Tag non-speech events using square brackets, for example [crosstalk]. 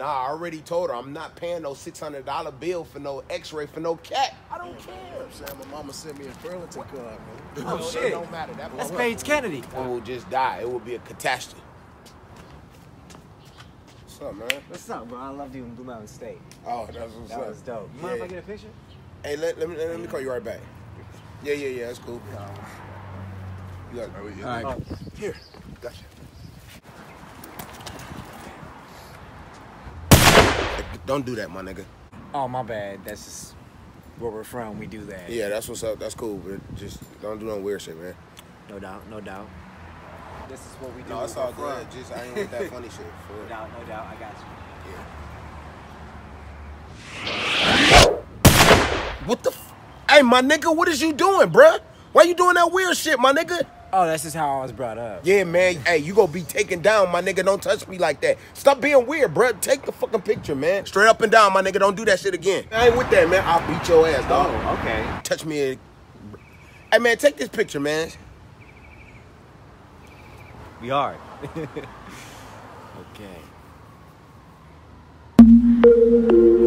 Nah, I already told her I'm not paying no six hundred dollar bill for no X-ray for no cat. I don't care. I'm saying my mama sent me a Burlington card, man. Oh, oh It shit. don't matter. That That's motherfucker Page Kennedy. will just die. It will be a catastrophe. What's up, man? What's up, bro? I love you in Blue Mountain State. Oh, that's what's That up. was dope. You mind if I get a picture? Hey, let, let, me, let me call you right back. Yeah, yeah, yeah. That's cool. Oh. You got, All right. Here, gotcha. Don't do that, my nigga. Oh, my bad. That's just where we're from. We do that. Yeah, that's what's up. That's cool, but just don't do no weird shit, man. No doubt. No doubt. This is what we do. No, it's all good. from. Just I ain't with that funny [laughs] shit. For No doubt. No doubt. I got you. What the? F- hey, my nigga, what is you doing, bruh? Why you doing that weird shit, my nigga? Oh, that's just how I was brought up. Yeah, man. Hey, you gonna be taken down, my nigga. Don't touch me like that. Stop being weird, bruh. Take the fucking picture, man. Straight up and down, my nigga. Don't do that shit again. I ain't with that, man. I'll beat your ass, dog. Oh, okay. Touch me. Hey, man, take this picture, man. We are. [laughs] okay.